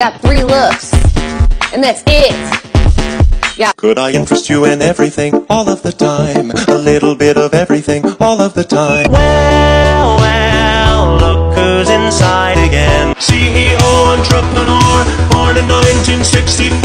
got three looks, and that's it. Yeah. Could I interest you in everything all of the time? A little bit of everything all of the time. Well, well, look who's inside again. CEO, entrepreneur, born in 1964.